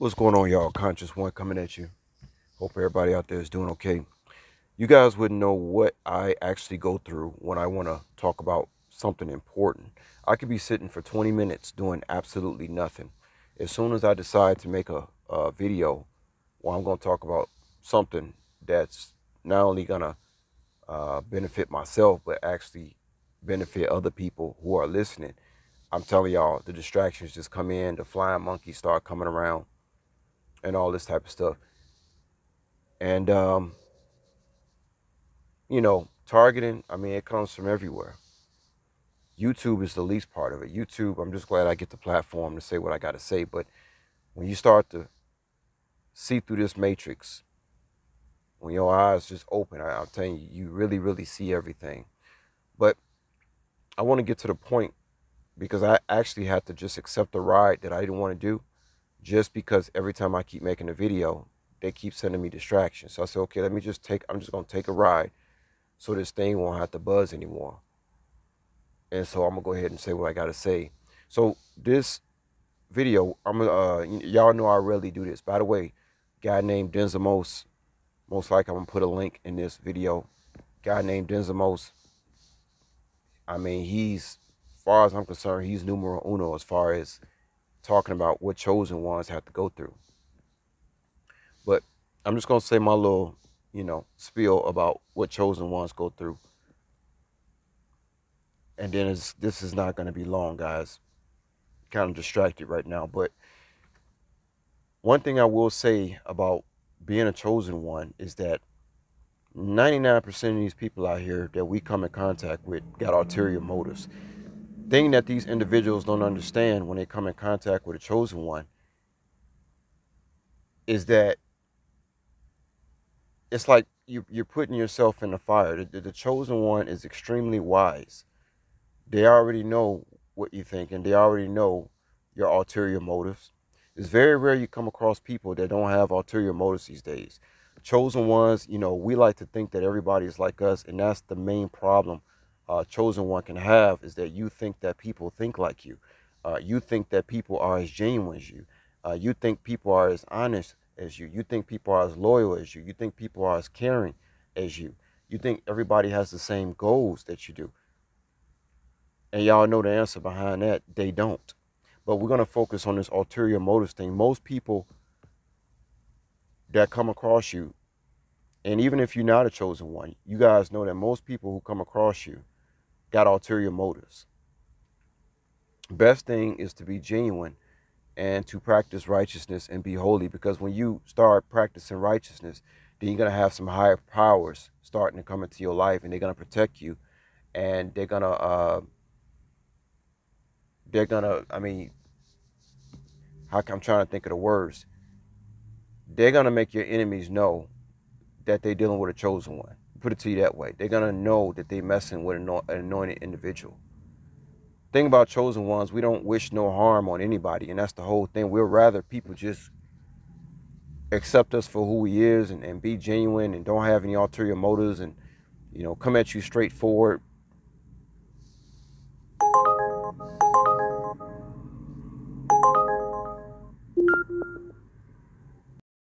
What's going on, y'all? Conscience One coming at you. Hope everybody out there is doing okay. You guys wouldn't know what I actually go through when I want to talk about something important. I could be sitting for 20 minutes doing absolutely nothing. As soon as I decide to make a, a video where I'm going to talk about something that's not only going to uh, benefit myself, but actually benefit other people who are listening, I'm telling y'all, the distractions just come in, the flying monkeys start coming around and all this type of stuff. And um, you know, targeting, I mean, it comes from everywhere. YouTube is the least part of it. YouTube, I'm just glad I get the platform to say what I got to say. But when you start to see through this matrix, when your eyes just open, I, I'm telling you, you really, really see everything. But I want to get to the point because I actually had to just accept a ride that I didn't want to do just because every time I keep making a video, they keep sending me distractions. So I said, okay, let me just take, I'm just going to take a ride so this thing won't have to buzz anymore. And so I'm going to go ahead and say what I got to say. So this video, I'm uh, y'all know I rarely do this. By the way, guy named Denzamos, most likely I'm going to put a link in this video. Guy named Denzamos, I mean, he's, as far as I'm concerned, he's numero uno as far as talking about what chosen ones have to go through. But I'm just going to say my little, you know, spiel about what chosen ones go through. And then this is not going to be long, guys. Kind of distracted right now. But one thing I will say about being a chosen one is that 99% of these people out here that we come in contact with got ulterior motives thing that these individuals don't understand when they come in contact with a chosen one is that it's like you, you're putting yourself in the fire. The, the chosen one is extremely wise. They already know what you think and they already know your ulterior motives. It's very rare you come across people that don't have ulterior motives these days. Chosen ones, you know, we like to think that everybody is like us, and that's the main problem uh, chosen one can have is that you think that people think like you. Uh, you think that people are as genuine as you. Uh, you think people are as honest as you. You think people are as loyal as you. You think people are as caring as you. You think everybody has the same goals that you do. And y'all know the answer behind that. They don't. But we're going to focus on this ulterior motives thing. Most people that come across you, and even if you're not a chosen one, you guys know that most people who come across you got ulterior motives. Best thing is to be genuine and to practice righteousness and be holy because when you start practicing righteousness, then you're going to have some higher powers starting to come into your life and they're going to protect you and they're going to, uh, they're going to, I mean, how I'm trying to think of the words. They're going to make your enemies know that they're dealing with a chosen one put it to you that way. They're gonna know that they're messing with an anointed individual. Thing about chosen ones, we don't wish no harm on anybody, and that's the whole thing. We'd rather people just accept us for who we is and, and be genuine and don't have any ulterior motives and you know come at you straightforward